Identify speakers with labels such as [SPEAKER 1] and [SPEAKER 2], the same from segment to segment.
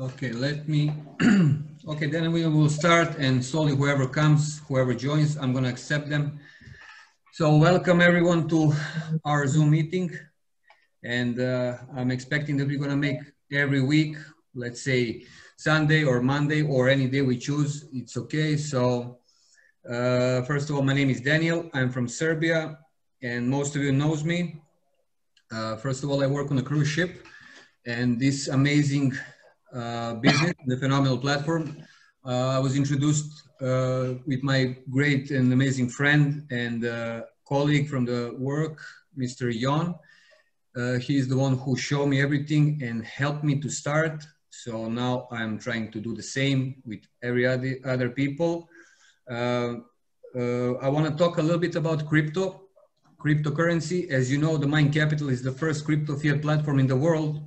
[SPEAKER 1] Okay, let me, okay, then we will start and slowly whoever comes, whoever joins, I'm gonna accept them. So welcome everyone to our Zoom meeting. And uh, I'm expecting that we're gonna make every week, let's say Sunday or Monday or any day we choose, it's okay. So uh, first of all, my name is Daniel, I'm from Serbia and most of you knows me. Uh, first of all, I work on a cruise ship and this amazing business, the phenomenal platform. Uh, I was introduced uh, with my great and amazing friend and uh, colleague from the work, Mr. Jon. Uh, he is the one who showed me everything and helped me to start. So now I'm trying to do the same with every other, other people. Uh, I want to talk a little bit about crypto, cryptocurrency. As you know, the Mind Capital is the first crypto fiat platform in the world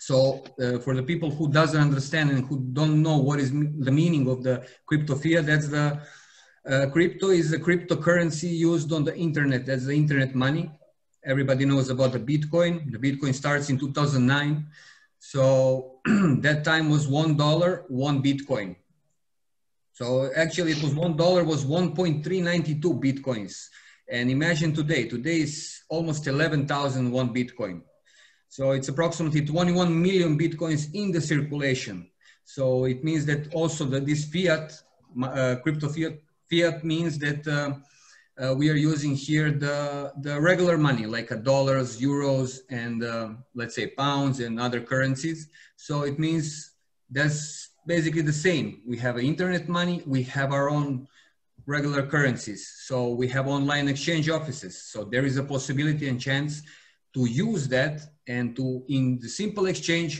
[SPEAKER 1] so uh, for the people who doesn't understand and who don't know what is the meaning of the crypto fiat, that's the uh, crypto is a cryptocurrency used on the internet. That's the internet money. Everybody knows about the Bitcoin. The Bitcoin starts in 2009. So that time was one dollar, one Bitcoin. So actually, it was one dollar was 1.392 bitcoins. And imagine today. Today is almost 11,000 one Bitcoin. So it's approximately 21 million Bitcoins in the circulation. So it means that also that this fiat, uh, crypto fiat, fiat means that uh, uh, we are using here the, the regular money like dollars, euros, and uh, let's say pounds and other currencies. So it means that's basically the same. We have internet money, we have our own regular currencies. So we have online exchange offices. So there is a possibility and chance to use that and to, in the simple exchange,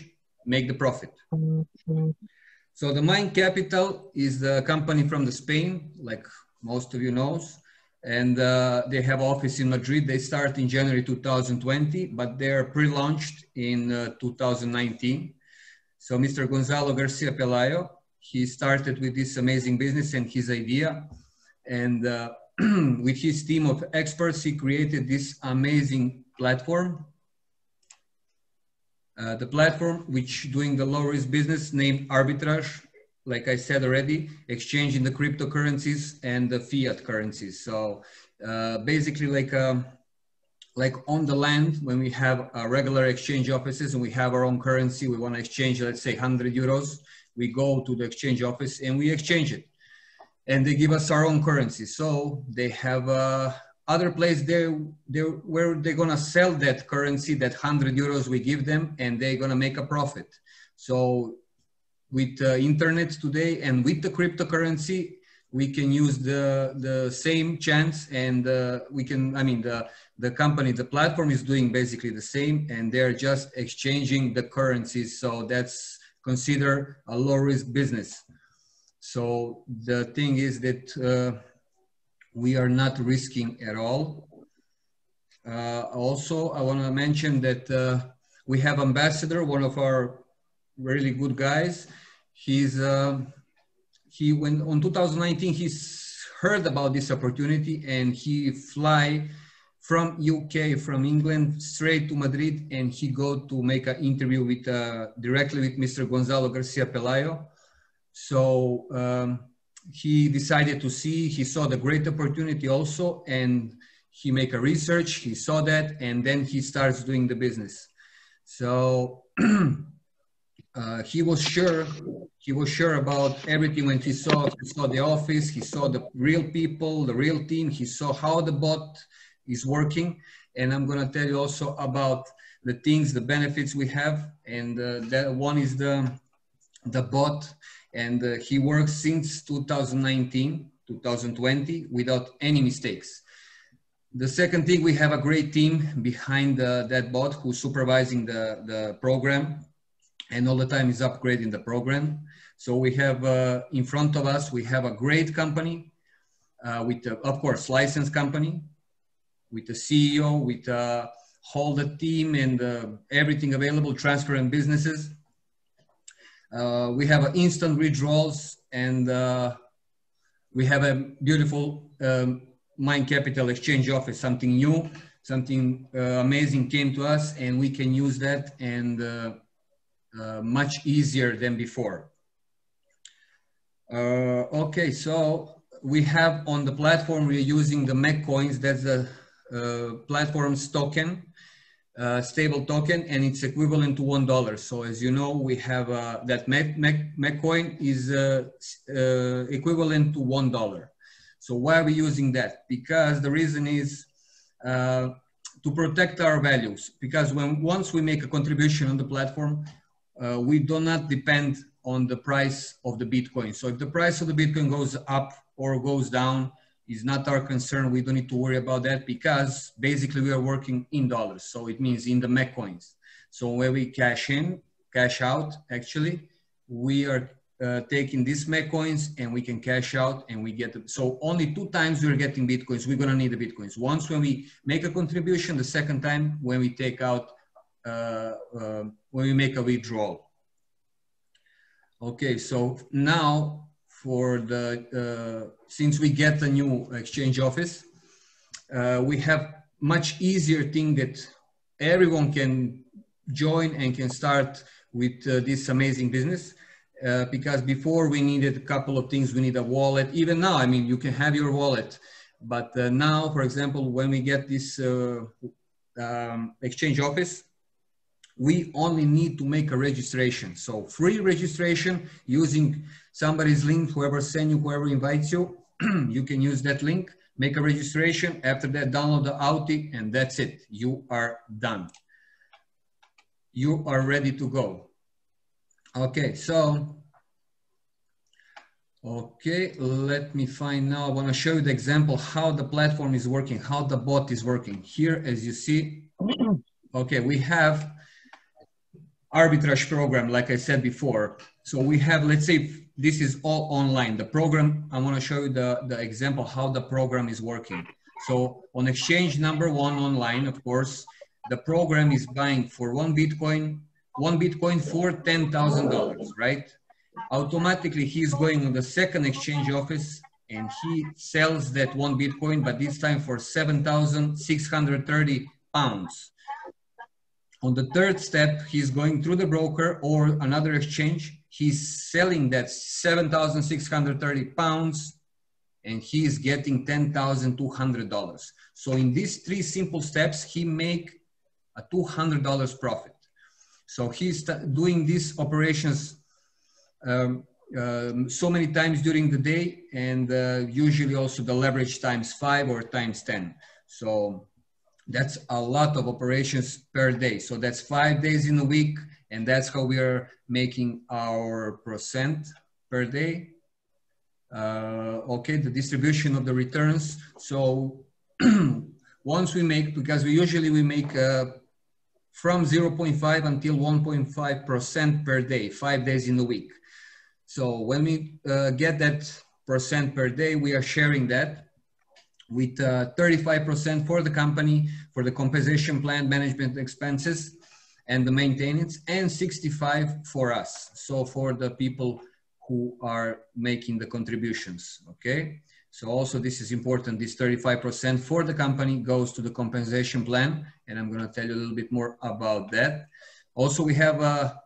[SPEAKER 1] make the profit. So the Mind Capital is the company from the Spain, like most of you knows, and uh, they have office in Madrid. They start in January 2020, but they're pre-launched in uh, 2019. So Mr. Gonzalo Garcia Pelayo, he started with this amazing business and his idea. And uh, with his team of experts, he created this amazing platform. Uh, the platform which doing the low risk business named arbitrage, like I said already, exchanging the cryptocurrencies and the fiat currencies. So uh, basically like, um, like on the land, when we have a regular exchange offices and we have our own currency, we want to exchange, let's say 100 euros, we go to the exchange office and we exchange it. And they give us our own currency. So they have uh, other place there, there where they're gonna sell that currency, that 100 euros we give them, and they're gonna make a profit. So with uh, internet today and with the cryptocurrency, we can use the, the same chance and uh, we can, I mean, the, the company, the platform is doing basically the same and they're just exchanging the currencies. So that's considered a low risk business. So the thing is that uh, we are not risking at all. Uh, also, I want to mention that uh, we have ambassador, one of our really good guys. He's uh, he went on 2019. He's heard about this opportunity and he fly from UK, from England, straight to Madrid, and he go to make an interview with uh, directly with Mr. Gonzalo Garcia Pelayo. So um, he decided to see, he saw the great opportunity also, and he make a research, he saw that, and then he starts doing the business. So uh, he was sure, he was sure about everything when he saw, he saw the office, he saw the real people, the real team, he saw how the bot is working. And I'm gonna tell you also about the things, the benefits we have. And uh, that one is the, the bot and uh, he works since 2019 2020 without any mistakes. The second thing we have a great team behind uh, that bot who's supervising the, the program and all the time is upgrading the program. So we have uh, in front of us we have a great company uh, with uh, of course licensed company with the ceo with uh, all the team and everything available transparent businesses uh, we have instant withdrawals and uh, we have a beautiful um, Capital Exchange office, something new, something uh, amazing came to us and we can use that and uh, much easier than before. Okay, so we have on the platform, we're using the MEC coins. That's the platform's token, uh, stable token, and it's equivalent to $1. So as you know, we have uh, that MEC, MEC, MEC coin is uh, uh, equivalent to $1. So why are we using that? Because the reason is to protect our values. Because when once we make a contribution on the platform, we do not depend on the price of the Bitcoin. So if the price of the Bitcoin goes up or goes down, is not our concern. We don't need to worry about that because basically we are working in dollars. So it means in the MEC coins. So when we cash in, cash out, actually, we are uh, taking these MEC coins and we can cash out and we get them. So only two times we're getting Bitcoins. We're going to need the Bitcoins. Once when we make a contribution, the second time when we take out, uh, uh, when we make a withdrawal. Okay, so now for the, uh, since we get a new exchange office, uh, we have much easier thing that everyone can join and can start with uh, this amazing business. Uh, because before we needed a couple of things, we need a wallet. Even now, I mean, you can have your wallet, but uh, now, for example, when we get this uh, um, exchange office, we only need to make a registration. So free registration using somebody's link, whoever send you, whoever invites you, you can use that link, make a registration. After that, download the Authy and that's it. You are done. You are ready to go. Okay, so, okay, let me find now. I wanna show you the example how the platform is working, how the bot is working. Here, as you see, okay, we have arbitrage program, like I said before. So we have, let's say, this is all online. The program, I want to show you the, the example how the program is working. So on exchange number one online, of course, the program is buying for one Bitcoin, one Bitcoin for $10,000, right? Automatically, he's going on the second exchange office and he sells that one Bitcoin, but this time for 7,630 pounds. On the third step, he's going through the broker or another exchange. He's selling that 7,630 pounds and he is getting $10,200. So in these three simple steps, he make a $200 profit. So he's doing these operations um, um, so many times during the day and uh, usually also the leverage times five or times 10. So that's a lot of operations per day. So that's five days in a week, and that's how we are making our percent per day. Uh, okay, the distribution of the returns. So once we make, because we usually we make uh, from 0.5 until 1.5% per day, five days in a week. So when we uh, get that percent per day, we are sharing that with 35% uh, for the company for the compensation plan management expenses and the maintenance and 65 for us. So for the people who are making the contributions, okay? So also this is important, this 35% for the company goes to the compensation plan and I'm gonna tell you a little bit more about that. Also we have a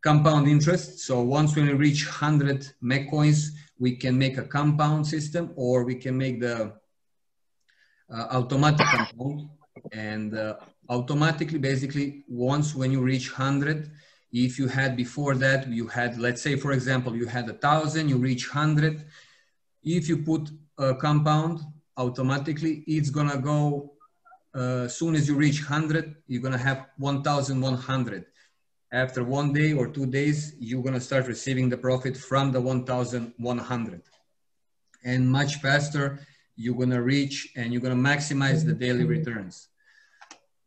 [SPEAKER 1] compound interest. So once we reach 100 MEC coins, we can make a compound system or we can make the uh, automatic compound and uh, automatically basically once when you reach 100 if you had before that you had let's say for example you had a thousand you reach 100 if you put a compound automatically it's gonna go uh, as soon as you reach 100 you're gonna have 1100 after one day or two days you're gonna start receiving the profit from the 1100 and much faster you're gonna reach and you're gonna maximize the daily returns.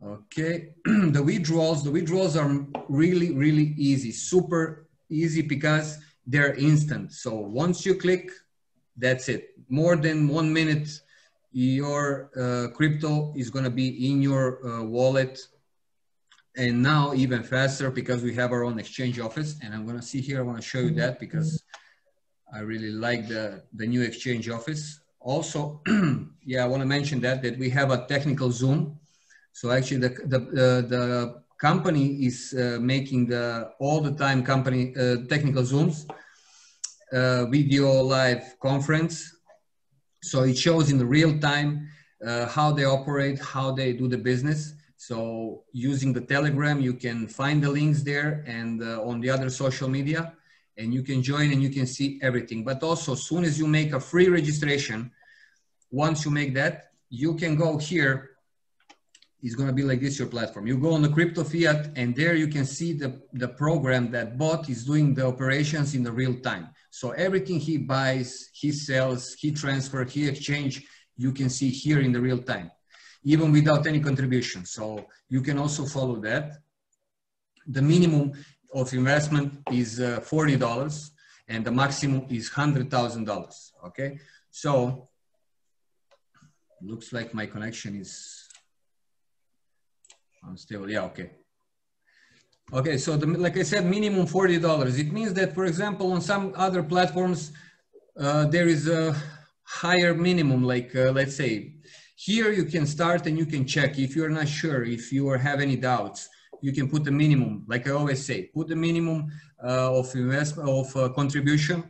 [SPEAKER 1] Okay, the withdrawals, the withdrawals are really, really easy, super easy because they're instant. So once you click, that's it. More than one minute, your uh, crypto is gonna be in your uh, wallet. And now even faster because we have our own exchange office. And I'm gonna see here, I wanna show you that because I really like the, the new exchange office also, yeah, I want to mention that that we have a technical Zoom. So actually, the the uh, the company is uh, making the all the time company uh, technical zooms, uh, video live conference. So it shows in real time uh, how they operate, how they do the business. So using the Telegram, you can find the links there and uh, on the other social media and you can join and you can see everything. But also as soon as you make a free registration, once you make that, you can go here. It's gonna be like this, your platform. You go on the crypto fiat and there you can see the, the program that bot is doing the operations in the real time. So everything he buys, he sells, he transfer, he exchange, you can see here in the real time, even without any contribution. So you can also follow that. The minimum of investment is uh, $40 and the maximum is $100,000, okay? So looks like my connection is unstable, yeah, okay. Okay, so the, like I said, minimum $40. It means that, for example, on some other platforms, uh, there is a higher minimum, like uh, let's say, here you can start and you can check if you're not sure, if you have any doubts, you can put the minimum, like I always say, put the minimum uh, of investment, of uh, contribution,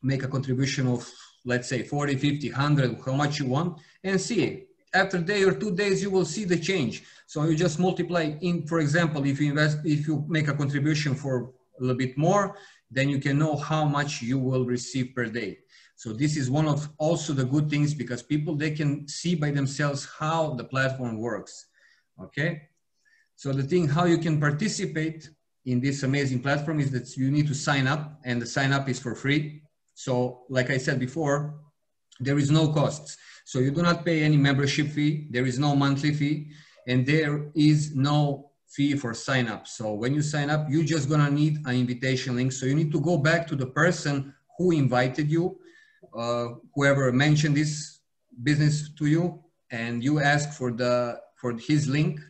[SPEAKER 1] make a contribution of, let's say 40, 50, 100, how much you want and see after day or two days, you will see the change. So you just multiply in, for example, if you invest, if you make a contribution for a little bit more, then you can know how much you will receive per day. So this is one of also the good things because people, they can see by themselves how the platform works. Okay. So the thing how you can participate in this amazing platform is that you need to sign up and the sign up is for free. So like I said before, there is no costs. So you do not pay any membership fee. There is no monthly fee and there is no fee for sign up. So when you sign up, you're just gonna need an invitation link. So you need to go back to the person who invited you, uh, whoever mentioned this business to you, and you ask for the for his link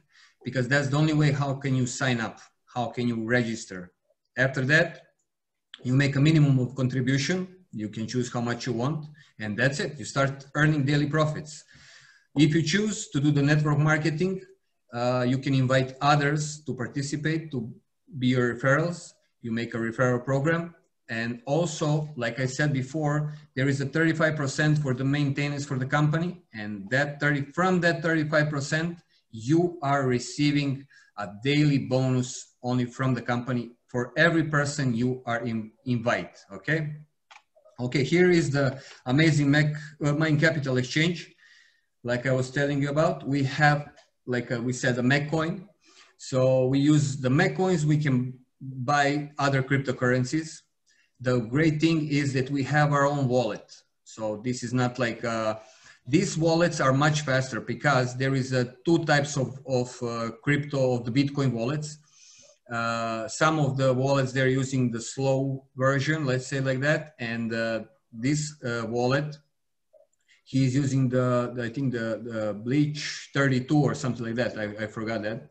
[SPEAKER 1] because that's the only way how can you sign up, how can you register. After that, you make a minimum of contribution. You can choose how much you want, and that's it. You start earning daily profits. If you choose to do the network marketing, uh, you can invite others to participate, to be your referrals. You make a referral program. And also, like I said before, there is a 35% for the maintenance for the company. And that 30, from that 35%, you are receiving a daily bonus only from the company for every person you are in, invite, okay? Okay, here is the amazing Mac, uh, Mind Capital Exchange. Like I was telling you about, we have, like uh, we said, a Mac coin. So we use the Mac coins, we can buy other cryptocurrencies. The great thing is that we have our own wallet. So this is not like uh, these wallets are much faster because there is two types of, of uh, crypto, of the Bitcoin wallets. Uh, some of the wallets, they're using the slow version, let's say like that. And uh, this uh, wallet, he's using the, the, I think the, the Bech32 or something like that. I, I forgot that.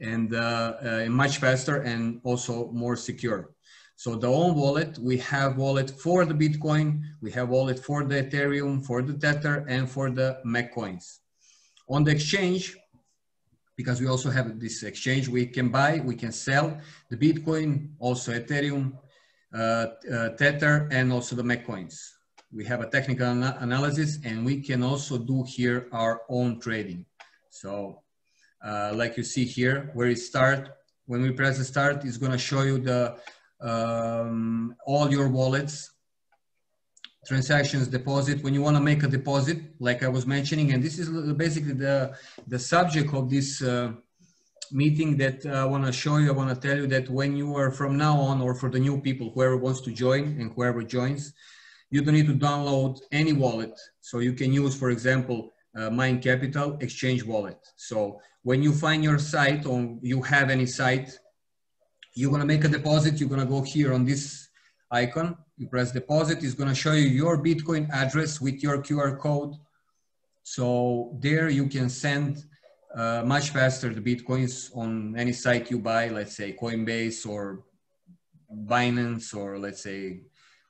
[SPEAKER 1] And uh, much faster and also more secure. So the own wallet, we have wallet for the Bitcoin, we have wallet for the Ethereum, for the Tether, and for the Mac coins. On the exchange, because we also have this exchange, we can buy, we can sell the Bitcoin, also Ethereum, uh, uh, Tether, and also the Mac coins. We have a technical ana analysis, and we can also do here our own trading. So uh, like you see here, where it start, when we press the start, it's gonna show you the um, all your wallets, transactions, deposit. When you want to make a deposit, like I was mentioning, and this is basically the, the subject of this uh, meeting that I want to show you. I want to tell you that when you are from now on, or for the new people, whoever wants to join and whoever joins, you don't need to download any wallet. So you can use, for example, uh, Mind Capital Exchange Wallet. So when you find your site or you have any site you're gonna make a deposit, you're gonna go here on this icon, you press deposit, it's gonna show you your Bitcoin address with your QR code. So there you can send uh, much faster the Bitcoins on any site you buy, let's say Coinbase or Binance or let's say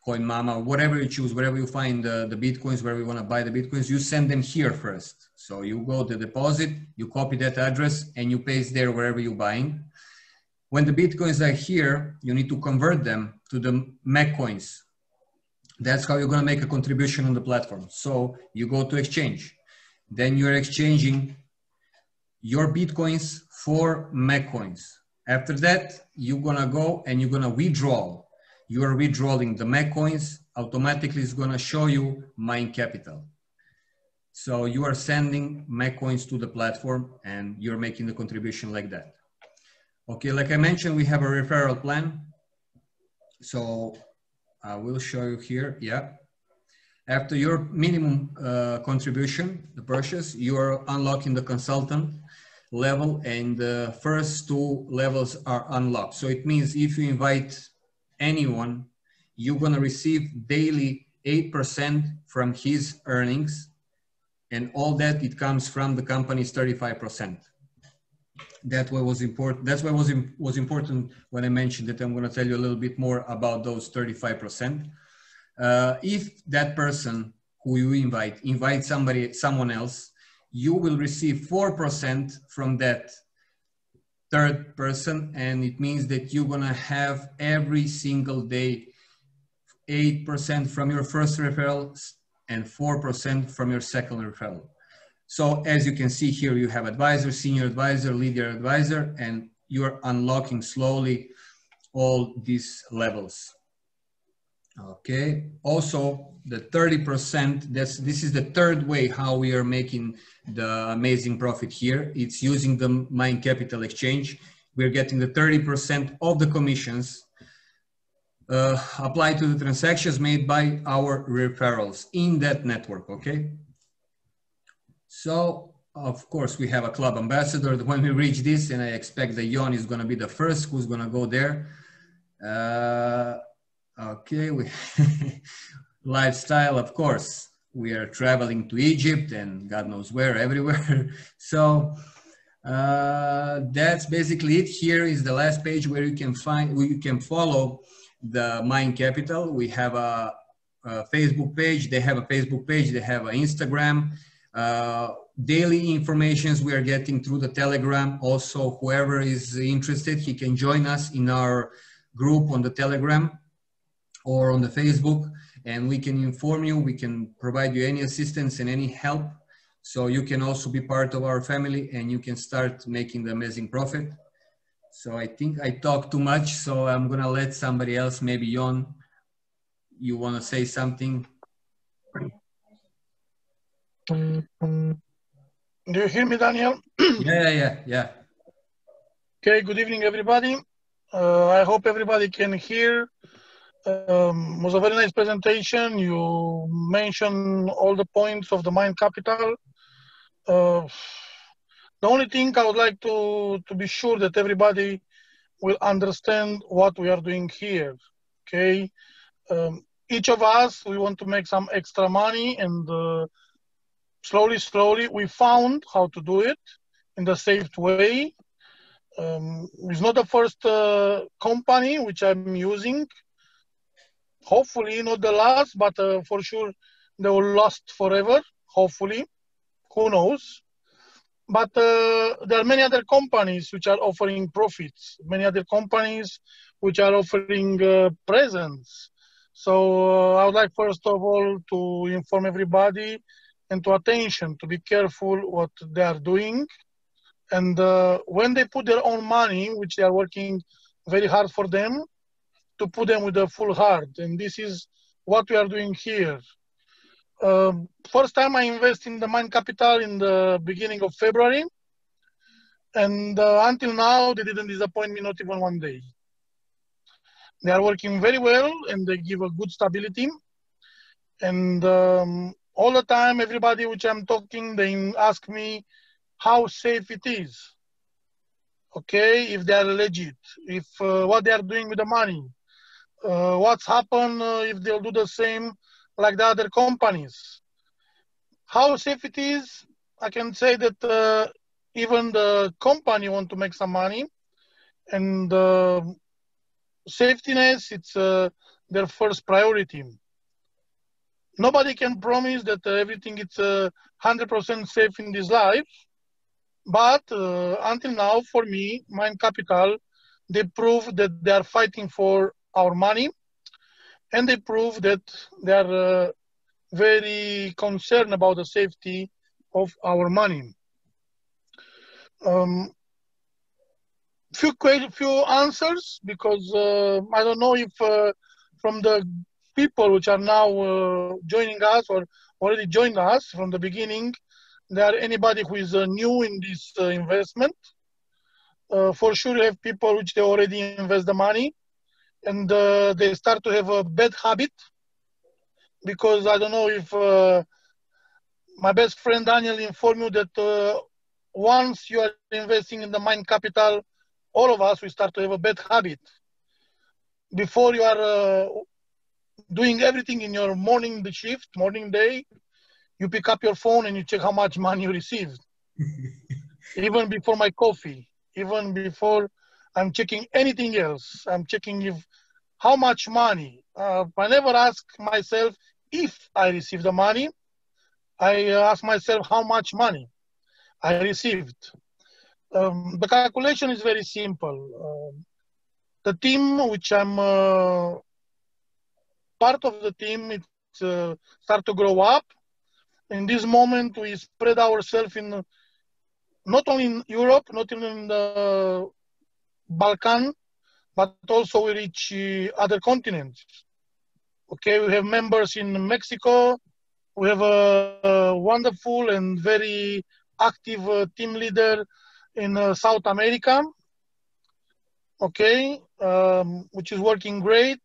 [SPEAKER 1] CoinMama, whatever you choose, wherever you find the, Bitcoins, wherever you want to buy the Bitcoins, you send them here first. So you go to deposit, you copy that address and you paste there wherever you're buying. When the Bitcoins are here, you need to convert them to the MEC coins. That's how you're going to make a contribution on the platform. So you go to exchange, then you're exchanging your Bitcoins for MEC coins. After that, you're going to go and you're going to withdraw you are withdrawing the MEC coins, automatically it's gonna show you mind capital. So you are sending MEC coins to the platform and you're making the contribution like that. Okay, like I mentioned, we have a referral plan. So I will show you here, yeah. After your minimum uh, contribution, the purchase, you are unlocking the consultant level and the first two levels are unlocked. So it means if you invite anyone, you're gonna receive daily 8% from his earnings and all that it comes from the company's 35%. That was important. That's why was was important when I mentioned that I'm going to tell you a little bit more about those 35%. Uh, if that person who you invite invite somebody, someone else, you will receive 4% from that third person and it means that you're gonna have every single day 8% from your first referral and 4% from your second referral. So as you can see here, you have advisor, senior advisor, leader advisor, and you're unlocking slowly all these levels. Okay, also the 30%, that's, this is the third way how we are making the amazing profit here. It's using the Mind Capital Exchange. We're getting the 30% of the commissions uh, applied to the transactions made by our referrals in that network, okay? So, of course, we have a club ambassador. When we reach this, and I expect that Jon is gonna be the first who's gonna go there. Uh, okay, we lifestyle, of course we are traveling to Egypt and God knows where, everywhere. so uh, that's basically it. Here is the last page where you can find, where you can follow the Mind Capital. We have a, a Facebook page. They have a Facebook page. They have an Instagram. Uh, daily informations we are getting through the Telegram. Also, whoever is interested, he can join us in our group on the Telegram or on the Facebook and we can inform you, we can provide you any assistance and any help. So you can also be part of our family and you can start making the amazing profit. So I think I talk too much, so I'm gonna let somebody else, maybe Yon, you wanna say something?
[SPEAKER 2] Do you hear me, Daniel?
[SPEAKER 1] yeah, yeah, yeah.
[SPEAKER 2] Okay, good evening, everybody. Uh, I hope everybody can hear um, was a very nice presentation. You mentioned all the points of the Mind Capital. Uh, the only thing I would like to, to be sure that everybody will understand what we are doing here. Okay. Um, each of us, we want to make some extra money and uh, slowly, slowly we found how to do it in the safe way. Um, it's not the first uh, company which I'm using hopefully not the last, but uh, for sure they will last forever. Hopefully, who knows? But uh, there are many other companies which are offering profits. Many other companies which are offering uh, presents. So uh, I would like first of all to inform everybody and to attention to be careful what they are doing. And uh, when they put their own money, which they are working very hard for them, to put them with a full heart. And this is what we are doing here. Um, first time I invest in the mind capital in the beginning of February. And uh, until now, they didn't disappoint me, not even one day. They are working very well and they give a good stability. And um, all the time, everybody which I'm talking, they ask me how safe it is. Okay, if they are legit, if uh, what they are doing with the money, uh, what's happened uh, if they'll do the same like the other companies. How safe it is, I can say that uh, even the company want to make some money and uh, safetiness, it's uh, their first priority. Nobody can promise that uh, everything is uh, 100% safe in this life, but uh, until now, for me, Mind Capital, they prove that they are fighting for our money, and they prove that they are uh, very concerned about the safety of our money. Um, few few answers because uh, I don't know if uh, from the people which are now uh, joining us or already joined us from the beginning, there are anybody who is uh, new in this uh, investment. Uh, for sure, you have people which they already invest the money, and they start to have a bad habit because I don't know if my best friend Daniel informed you that once you are investing in the mind capital all of us, we start to have a bad habit. Before you are uh, doing everything in your morning the shift, morning day, you pick up your phone and you check how much money you received. even before my coffee, even before I'm checking anything else, I'm checking if how much money. Uh, I never ask myself if I received the money. I ask myself how much money I received um, the calculation is very simple. Uh, the team which I'm uh, part of the team, it uh, start to grow up. In this moment, we spread ourselves in not only in Europe, not only in the Balkan, but also we reach uh, other continents. Okay, we have members in Mexico. We have a, a wonderful and very active uh, team leader in uh, South America, okay, um, which is working great.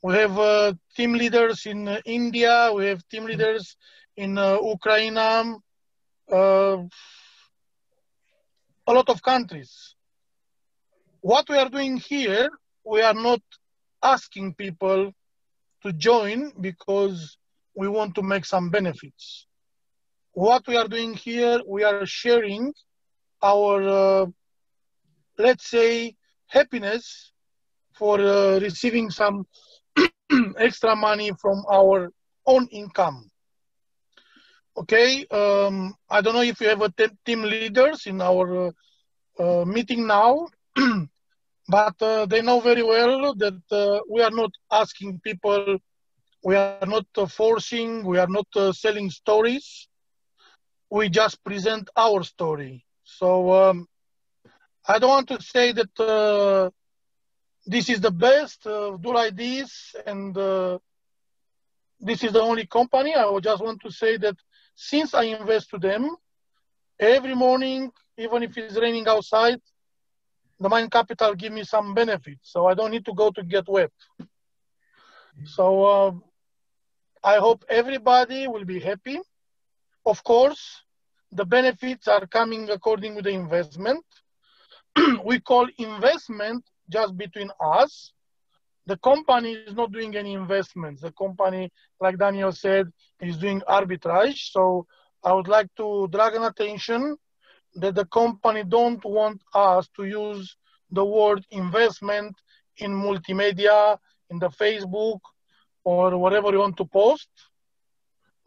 [SPEAKER 2] We have uh, team leaders in uh, India. We have team leaders in uh, Ukraine. Uh, a lot of countries. What we are doing here, we are not asking people to join because we want to make some benefits. What we are doing here, we are sharing our, uh, let's say, happiness for uh, receiving some extra money from our own income. Okay, um, I don't know if you have a team leaders in our uh, uh meeting now, but uh, they know very well that uh, we are not asking people, we are not forcing, we are not selling stories. We just present our story so um, I don't want to say that uh, this is the best, uh, do like this, and uh, this is the only company. I just want to say that since I invest to them, every morning, even if it's raining outside, the Mind Capital give me some benefits, so I don't need to go to get wet. So um, I hope everybody will be happy. Of course, the benefits are coming according to the investment. we call investment just between us. The company is not doing any investments. The company, like Daniel said, is doing arbitrage. So I would like to drag an attention that the company don't want us to use the word investment in multimedia, in the Facebook, or whatever you want to post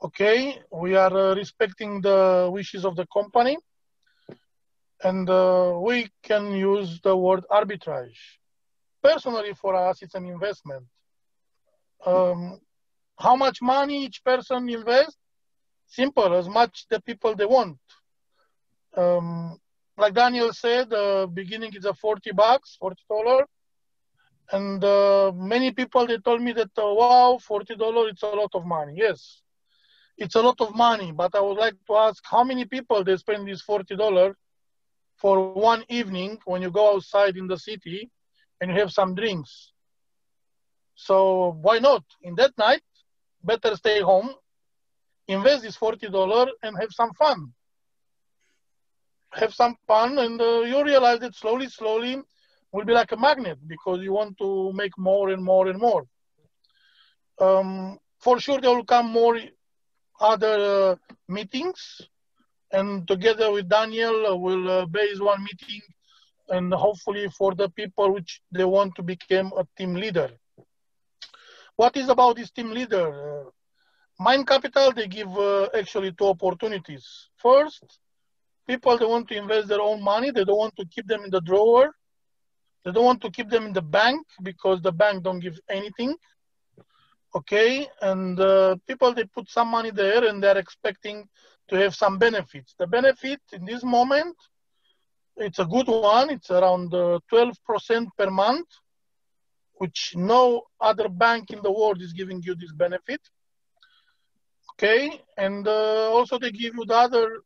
[SPEAKER 2] okay, we are uh, respecting the wishes of the company and uh, we can use the word arbitrage. Personally, for us, it's an investment. Um, how much money each person invests? Simple, as much the people they want. Um, like Daniel said, uh, beginning is a 40 bucks, $40. And uh, many people, they told me that, uh, wow, $40, it's a lot of money. Yes, it's a lot of money, but I would like to ask how many people they spend this $40 for one evening when you go outside in the city and you have some drinks. So why not? In that night, better stay home, invest this $40 and have some fun. Have some fun and uh, you realize that slowly, slowly will be like a magnet because you want to make more and more and more. Um, for sure, there will come more other uh, meetings and together with Daniel uh, we'll uh, base one meeting and hopefully for the people which they want to become a team leader. what is about this team leader? Uh, Mind Capital, they give uh, actually two opportunities. First, people they want to invest their own money. They don't want to keep them in the drawer. They don't want to keep them in the bank because the bank don't give anything. Okay, and uh, people they put some money there and they're expecting to have some benefits. The benefit in this moment, it's a good one. It's around 12% uh, per month, which no other bank in the world is giving you this benefit. Okay, and uh, also they give you the other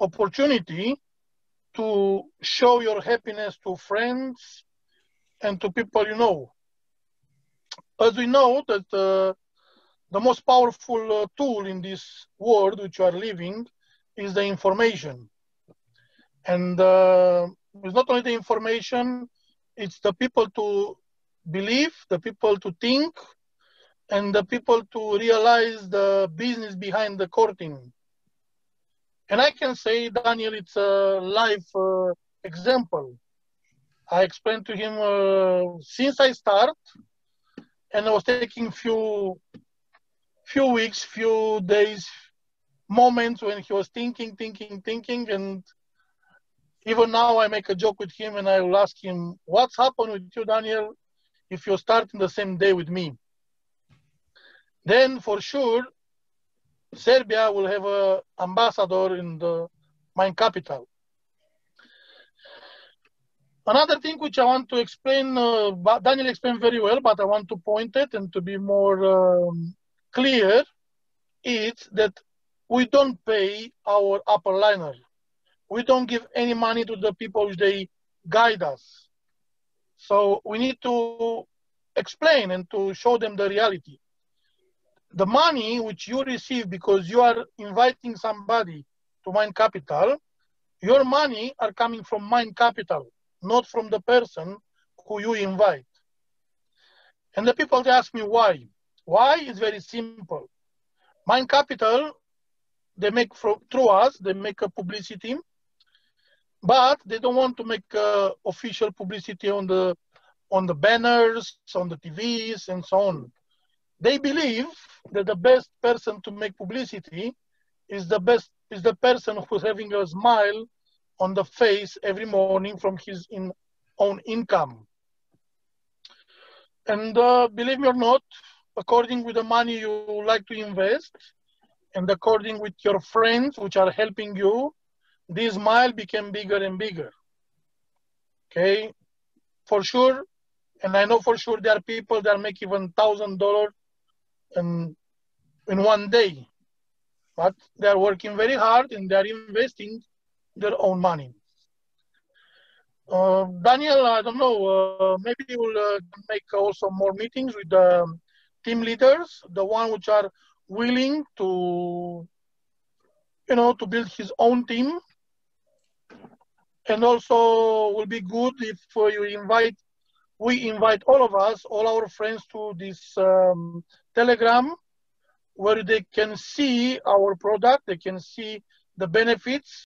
[SPEAKER 2] opportunity to show your happiness to friends and to people you know. As we know that uh, the most powerful uh, tool in this world which you are living is the information. And uh, it's not only the information, it's the people to believe, the people to think, and the people to realize the business behind the curtain. And I can say, Daniel, it's a live uh, example. I explained to him uh, since I start, and I was taking few, few weeks, few days, moments when he was thinking, thinking, thinking, and even now I make a joke with him and I will ask him, what's happened with you, Daniel, if you're starting the same day with me? then for sure Serbia will have an ambassador in the Mind Capital. Another thing which I want to explain, uh, Daniel explained very well, but I want to point it and to be more um, clear, is that we don't pay our upper liner. We don't give any money to the people which they guide us. So we need to explain and to show them the reality the money which you receive because you are inviting somebody to Mind Capital, your money are coming from Mind Capital, not from the person who you invite. And the people they ask me why. Why is very simple. Mind Capital, they make from, through us, they make a publicity, but they don't want to make uh, official publicity on the on the banners, on the TVs, and so on. They believe that the best person to make publicity is the best is the person who's having a smile on the face every morning from his in, own income. And uh, believe me or not, according with the money you like to invest, and according with your friends which are helping you, this mile became bigger and bigger. Okay, for sure, and I know for sure there are people that make even thousand dollars in, in one day. But they are working very hard and they are investing their own money. Uh, Daniel, I don't know, uh, maybe we'll uh, make also more meetings with the team leaders, the one which are willing to, you know, to build his own team. And also will be good if you invite, we invite all of us, all our friends to this um, Telegram where they can see our product, they can see the benefits